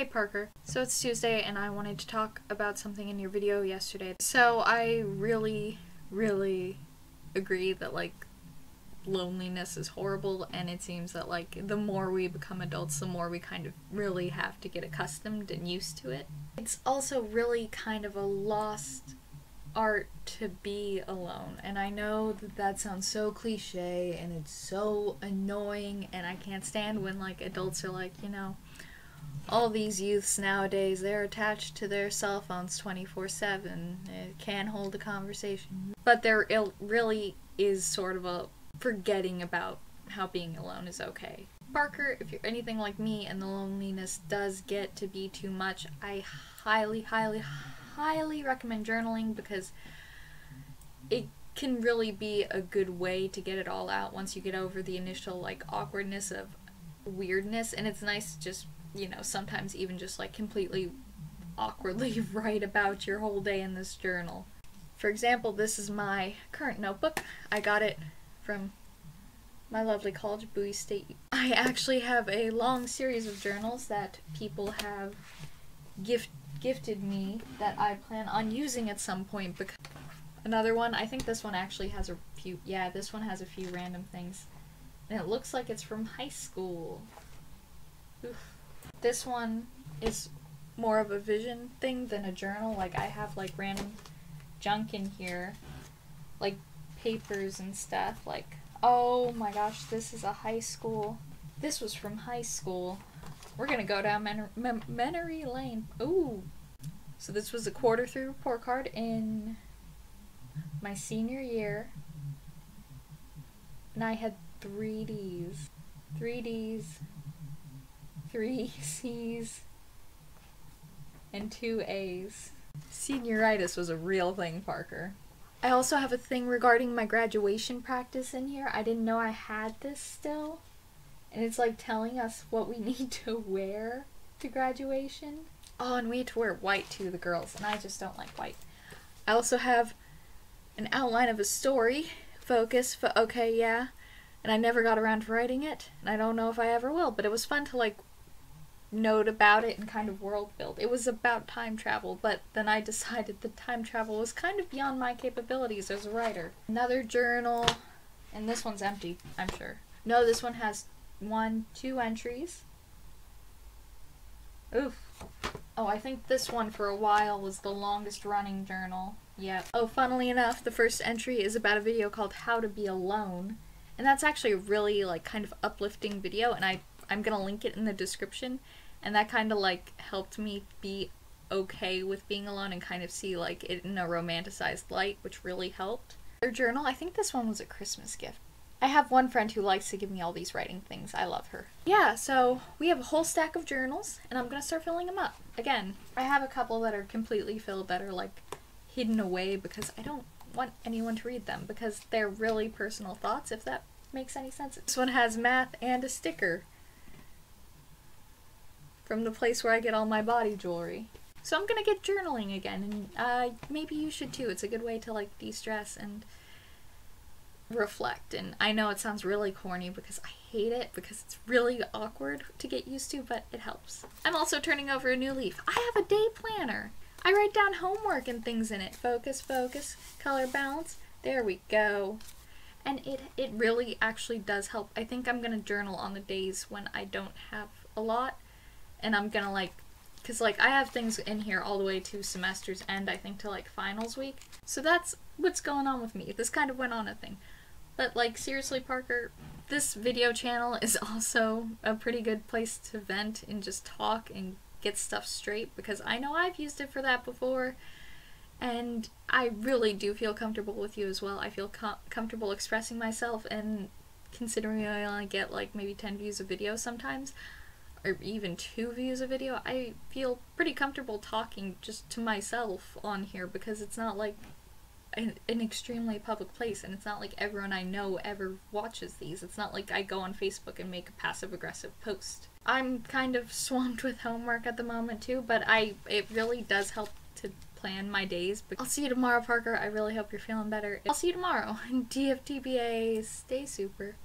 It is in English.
Hey Parker. So it's Tuesday and I wanted to talk about something in your video yesterday. So I really, really agree that like loneliness is horrible and it seems that like the more we become adults the more we kind of really have to get accustomed and used to it. It's also really kind of a lost art to be alone. And I know that that sounds so cliche and it's so annoying and I can't stand when like adults are like, you know, all these youths nowadays they're attached to their cell phones 24/7. They can't hold a conversation. But there really is sort of a forgetting about how being alone is okay. Parker, if you're anything like me and the loneliness does get to be too much, I highly, highly, highly recommend journaling because it can really be a good way to get it all out once you get over the initial like awkwardness of weirdness and it's nice to just you know sometimes even just like completely awkwardly write about your whole day in this journal for example this is my current notebook i got it from my lovely college bowie state i actually have a long series of journals that people have gift gifted me that I plan on using at some point. Because another one, I think this one actually has a few. Yeah, this one has a few random things, and it looks like it's from high school. Oof. This one is more of a vision thing than a journal. Like I have like random junk in here, like papers and stuff. Like oh my gosh, this is a high school. This was from high school. We're gonna go down Men- Mem- Memory Lane. Ooh. So this was a quarter three report card in my senior year. And I had three D's. Three D's. Three C's. And two A's. Senioritis was a real thing, Parker. I also have a thing regarding my graduation practice in here. I didn't know I had this still and it's like telling us what we need to wear to graduation. Oh, and we had to wear white too, the girls, and I just don't like white. I also have an outline of a story, focus, fo- okay, yeah, and I never got around to writing it, and I don't know if I ever will, but it was fun to like note about it and kind of world build. It was about time travel, but then I decided that time travel was kind of beyond my capabilities as a writer. Another journal, and this one's empty, I'm sure. No, this one has one, two entries. Oof. Oh, I think this one for a while was the longest running journal. Yep. Oh, funnily enough, the first entry is about a video called How to Be Alone. And that's actually a really like kind of uplifting video and I I'm going to link it in the description and that kind of like helped me be okay with being alone and kind of see like it in a romanticized light, which really helped. Their journal, I think this one was a Christmas gift. I have one friend who likes to give me all these writing things. I love her. Yeah, so we have a whole stack of journals, and I'm gonna start filling them up. Again, I have a couple that are completely filled that are like hidden away because I don't want anyone to read them because they're really personal thoughts, if that makes any sense. This one has math and a sticker from the place where I get all my body jewelry. So I'm gonna get journaling again, and uh, maybe you should too. It's a good way to like de-stress and reflect. And I know it sounds really corny because I hate it because it's really awkward to get used to, but it helps. I'm also turning over a new leaf. I have a day planner. I write down homework and things in it. Focus, focus, color balance. There we go. And it it really actually does help. I think I'm going to journal on the days when I don't have a lot and I'm going to like cuz like I have things in here all the way to semesters end I think to like finals week. So that's what's going on with me. This kind of went on a thing. But like seriously, Parker, this video channel is also a pretty good place to vent and just talk and get stuff straight because I know I've used it for that before. And I really do feel comfortable with you as well. I feel com- comfortable expressing myself and considering I only get like maybe 10 views a video sometimes or even two views a video, I feel pretty comfortable talking just to myself on here because it's not like an, an extremely public place and it's not like everyone I know ever watches these. It's not like I go on Facebook and make a passive aggressive post. I'm kind of swamped with homework at the moment too, but I it really does help to plan my days. But I'll see you tomorrow, Parker. I really hope you're feeling better. I'll see you tomorrow. DFTBA, stay super.